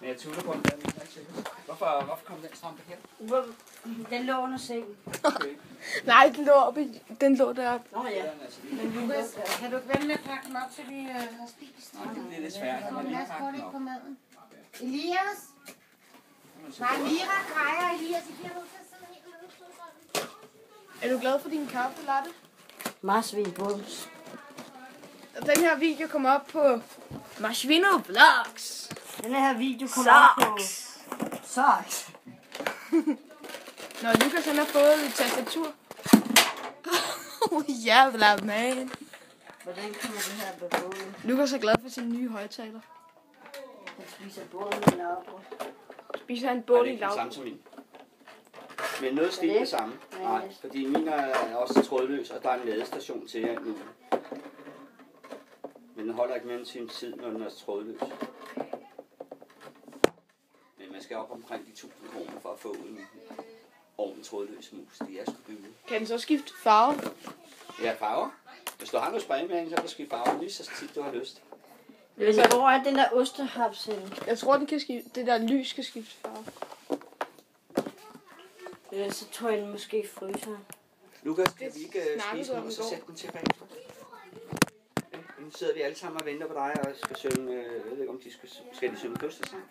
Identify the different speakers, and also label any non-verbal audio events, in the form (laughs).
Speaker 1: Men jeg tvivler på, om den er. Hvorfor, hvorfor kom den strømpe her?
Speaker 2: Hvor- Den lå under sengen.
Speaker 1: Okay.
Speaker 3: Nej, den lå, oppe, i- den lå deroppe.
Speaker 2: Nå ja.
Speaker 1: Er altså
Speaker 2: Men Lukas, kan du ikke vente med at pakke den op, til vi øh, har spist?
Speaker 1: Nej, det bliver lidt svært. Lige
Speaker 2: Lad os gå lidt på maden. Elias? Nej, Mira, Kaja og Elias, I bliver nødt til at sidde helt udstødstrømmen.
Speaker 3: Er du glad for din kaffe, Latte?
Speaker 2: Marsvin Bulls.
Speaker 3: Og Den her video kommer op på Marsvino Vlogs.
Speaker 2: Den her video kommer op på... Socks.
Speaker 3: Når Lukas han har fået et tastatur. (laughs) Oh, jævla man.
Speaker 2: Hvordan kommer det her på båden?
Speaker 3: Lukas er glad for sin nye højtaler.
Speaker 2: Han spiser båden med lavbrød.
Speaker 3: Spiser han
Speaker 1: er
Speaker 3: i
Speaker 1: ikke den
Speaker 3: lav.
Speaker 1: samme som min. Men noget stil
Speaker 2: det?
Speaker 1: det samme.
Speaker 2: Nej.
Speaker 1: Nej, fordi min er også trådløs, og der er en ladestation til jer nu. Men den holder ikke mere end sin tid, når den er trådløs. Skal op omkring de 1000 kroner for at få en ordentlig trådløs mus. Det er sgu dyrt.
Speaker 3: Kan den så skifte farve?
Speaker 1: Ja, farver. Hvis du har noget spraymering, så kan du skifte farver lige så tit du har lyst.
Speaker 2: Men hvor er den der ostehaps henne?
Speaker 3: Jeg tror, den kan skifte, det der lys kan skifte farve.
Speaker 2: Øh, så tror jeg den måske i fryseren.
Speaker 1: Lukas, kan vi ikke uh,
Speaker 3: snakkede
Speaker 1: spise
Speaker 3: om
Speaker 1: og så sætte den til bagefter? Ja, Nu sidder vi alle sammen og venter på dig, og skal synge, øh, jeg ved ikke om de skal, skal de synge kystesang?